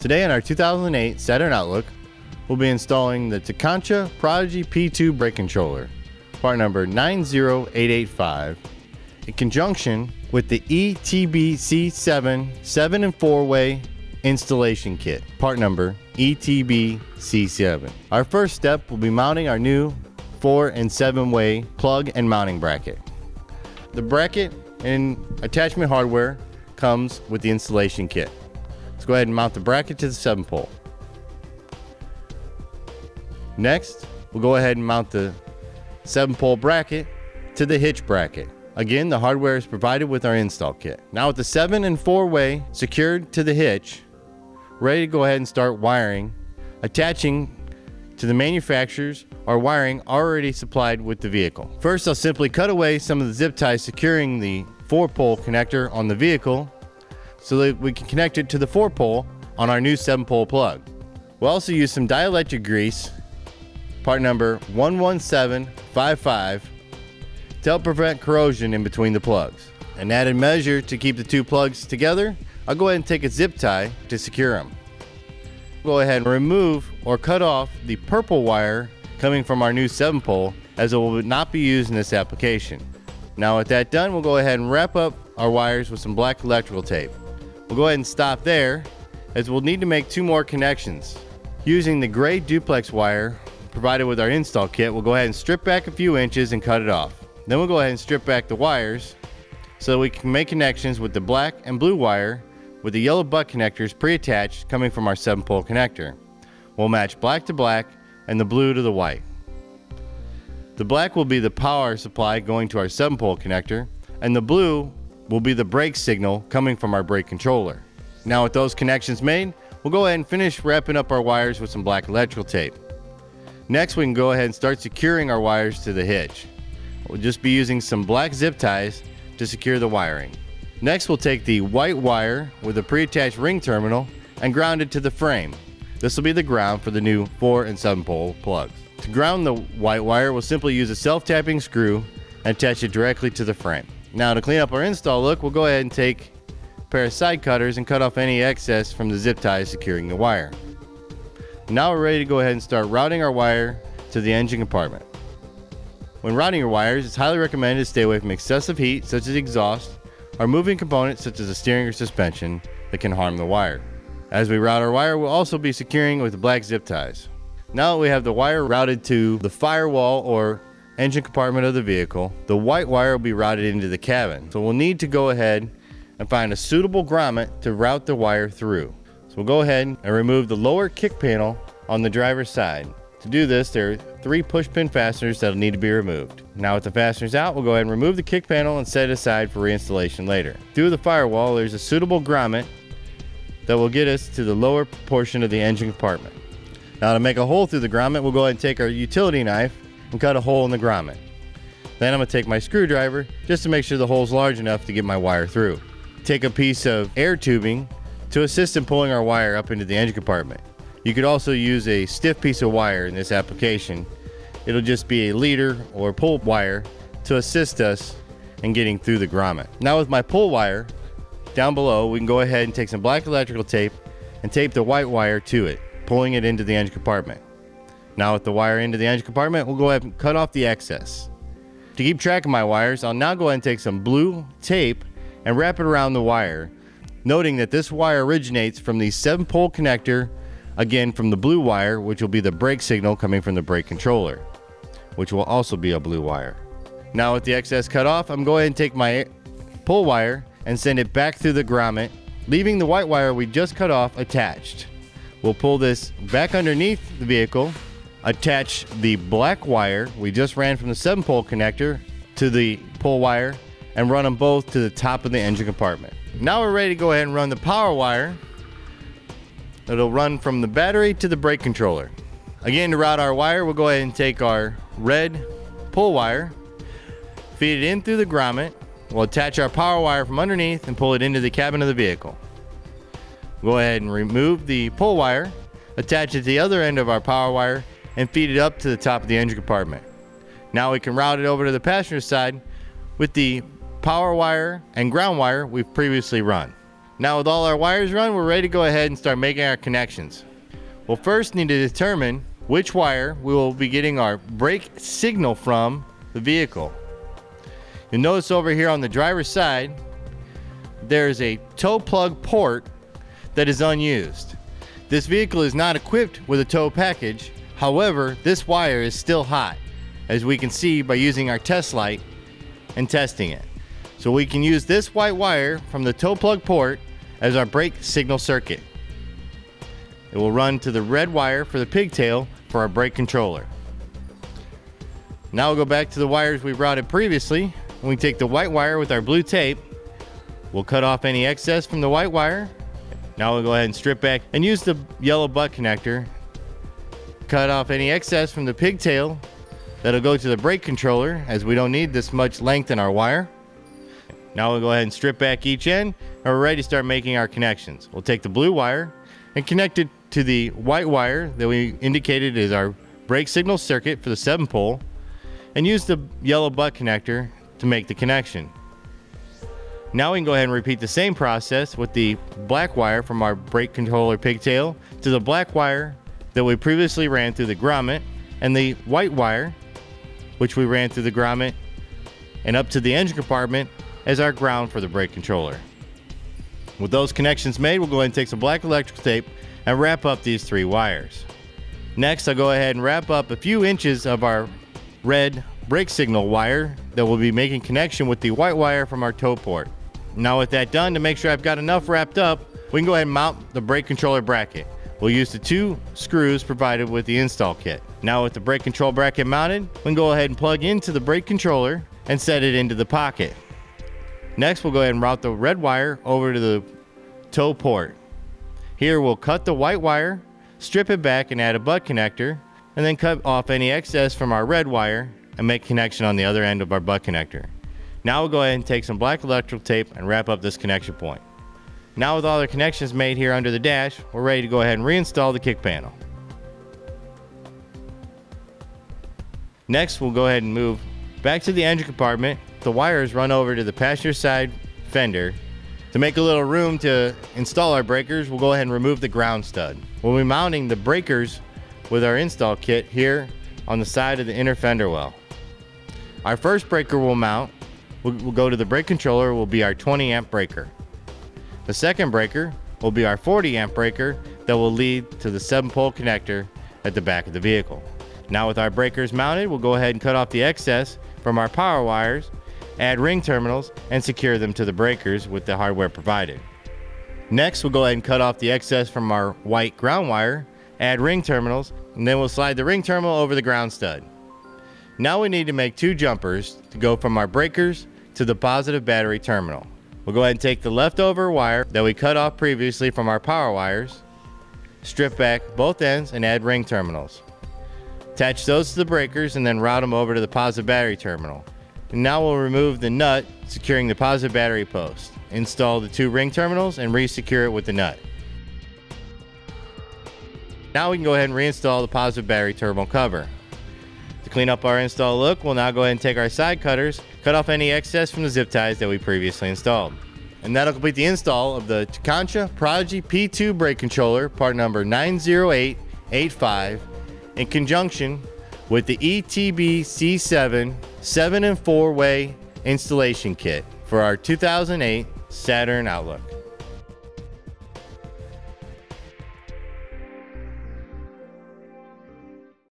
Today on our 2008 Saturn Outlook, we'll be installing the Tekonsha Prodigy P2 brake controller, part number 90885, in conjunction with the E ETBC7 7 and 4 way installation kit, part number E ETBC7. Our first step will be mounting our new 4 and 7 way plug and mounting bracket. The bracket and attachment hardware comes with the installation kit. Let's go ahead and mount the bracket to the 7 pole. Next, we'll go ahead and mount the 7 pole bracket to the hitch bracket. Again, the hardware is provided with our install kit. Now with the 7 and 4 way secured to the hitch, ready to go ahead and start wiring, attaching to the manufacturer's or wiring already supplied with the vehicle. First, I'll simply cut away some of the zip ties securing the 4 pole connector on the vehicle so that we can connect it to the 4 pole on our new 7 pole plug. We'll also use some dielectric grease, part number 11755, to help prevent corrosion in between the plugs. An added measure to keep the two plugs together, I'll go ahead and take a zip tie to secure them. Go ahead and remove or cut off the purple wire coming from our new 7 pole as it will not be used in this application. Now with that done, we'll go ahead and wrap up our wires with some black electrical tape. We'll go ahead and stop there as we'll need to make two more connections. Using the gray duplex wire provided with our install kit, we'll go ahead and strip back a few inches and cut it off. Then we'll go ahead and strip back the wires so that we can make connections with the black and blue wire with the yellow butt connectors pre-attached coming from our 7 pole connector. We'll match black to black and the blue to the white. The black will be the power supply going to our 7 pole connector and the blue will be the brake signal coming from our brake controller. Now with those connections made, we'll go ahead and finish wrapping up our wires with some black electrical tape. Next we can go ahead and start securing our wires to the hitch. We'll just be using some black zip ties to secure the wiring. Next we'll take the white wire with a pre-attached ring terminal and ground it to the frame. This will be the ground for the new 4 and 7 pole plugs. To ground the white wire, we'll simply use a self-tapping screw and attach it directly to the frame. Now to clean up our install look, we'll go ahead and take a pair of side cutters and cut off any excess from the zip ties securing the wire. Now we're ready to go ahead and start routing our wire to the engine compartment. When routing your wires, it's highly recommended to stay away from excessive heat such as exhaust or moving components such as a steering or suspension that can harm the wire. As we route our wire, we'll also be securing with black zip ties. Now that we have the wire routed to the firewall or engine compartment of the vehicle, the white wire will be routed into the cabin. So we'll need to go ahead and find a suitable grommet to route the wire through. So we'll go ahead and remove the lower kick panel on the driver's side. To do this, there are three push pin fasteners that'll need to be removed. Now with the fasteners out, we'll go ahead and remove the kick panel and set it aside for reinstallation later. Through the firewall, there's a suitable grommet that will get us to the lower portion of the engine compartment. Now to make a hole through the grommet, we'll go ahead and take our utility knife and cut a hole in the grommet. Then I'm gonna take my screwdriver just to make sure the hole's large enough to get my wire through. Take a piece of air tubing to assist in pulling our wire up into the engine compartment. You could also use a stiff piece of wire in this application. It'll just be a leader or pull wire to assist us in getting through the grommet. Now with my pull wire, down below, we can go ahead and take some black electrical tape and tape the white wire to it, pulling it into the engine compartment. Now with the wire into the engine compartment, we'll go ahead and cut off the excess. To keep track of my wires, I'll now go ahead and take some blue tape and wrap it around the wire, noting that this wire originates from the 7 pole connector, again from the blue wire, which will be the brake signal coming from the brake controller, which will also be a blue wire. Now with the excess cut off, I'm going to take my pull wire and send it back through the grommet, leaving the white wire we just cut off attached. We'll pull this back underneath the vehicle, attach the black wire we just ran from the 7 pole connector to the pull wire, and run them both to the top of the engine compartment. Now we're ready to go ahead and run the power wire. It'll run from the battery to the brake controller. Again, to route our wire, we'll go ahead and take our red pull wire, feed it in through the grommet, We'll attach our power wire from underneath and pull it into the cabin of the vehicle. Go ahead and remove the pull wire, attach it to the other end of our power wire, and feed it up to the top of the engine compartment. Now we can route it over to the passenger side with the power wire and ground wire we've previously run. Now with all our wires run, we're ready to go ahead and start making our connections. We'll first need to determine which wire we will be getting our brake signal from the vehicle. You'll notice over here on the driver's side, there's a tow plug port that is unused. This vehicle is not equipped with a tow package. However, this wire is still hot, as we can see by using our test light and testing it. So we can use this white wire from the tow plug port as our brake signal circuit. It will run to the red wire for the pigtail for our brake controller. Now we'll go back to the wires we routed previously. we take the white wire with our blue tape, we'll cut off any excess from the white wire. Now we'll go ahead and strip back and use the yellow butt connector. Cut off any excess from the pigtail. That'll go to the brake controller as we don't need this much length in our wire. Now we'll go ahead and strip back each end and we're ready to start making our connections. We'll take the blue wire and connect it to the white wire that we indicated is our brake signal circuit for the 7 pole and use the yellow butt connector to make the connection. Now we can go ahead and repeat the same process with the black wire from our brake controller pigtail to the black wire that we previously ran through the grommet and the white wire which we ran through the grommet and up to the engine compartment as our ground for the brake controller. With those connections made, we'll go ahead and take some black electrical tape and wrap up these three wires. Next, I'll go ahead and wrap up a few inches of our red brake signal wire that will be making connection with the white wire from our tow port. Now with that done, to make sure I've got enough wrapped up, we can go ahead and mount the brake controller bracket. We'll use the two screws provided with the install kit. Now with the brake control bracket mounted, we can go ahead and plug into the brake controller and set it into the pocket. Next, we'll go ahead and route the red wire over to the tow port. Here, we'll cut the white wire, strip it back and add a butt connector, and then cut off any excess from our red wire and make connection on the other end of our butt connector. Now we'll go ahead and take some black electrical tape and wrap up this connection point. Now with all the connections made here under the dash, we're ready to go ahead and reinstall the kick panel. Next, we'll go ahead and move back to the engine compartment the wires run over to the passenger side fender. To make a little room to install our breakers, we'll go ahead and remove the ground stud. We'll be mounting the breakers with our install kit here on the side of the inner fender well. Our first breaker we'll mount, we'll, go to the brake controller, will be our 20 amp breaker. The second breaker will be our 40 amp breaker that will lead to the 7 pole connector at the back of the vehicle. Now with our breakers mounted, we'll go ahead and cut off the excess from our power wires add ring terminals, and secure them to the breakers with the hardware provided. Next, we'll go ahead and cut off the excess from our white ground wire, add ring terminals, and then we'll slide the ring terminal over the ground stud. Now we need to make two jumpers to go from our breakers to the positive battery terminal. We'll go ahead and take the leftover wire that we cut off previously from our power wires, strip back both ends and add ring terminals. Attach those to the breakers and then route them over to the positive battery terminal. And now we'll remove the nut securing the positive battery post. Install the two ring terminals and re-secure it with the nut. Now we can go ahead and reinstall the positive battery terminal cover. To clean up our install look, we'll now go ahead and take our side cutters, cut off any excess from the zip ties that we previously installed. And that'll complete the install of the Tekonsha Prodigy P2 brake controller, part number 90885, in conjunction with the ETB C7 7 and 4 way installation kit for our 2008 Saturn Outlook.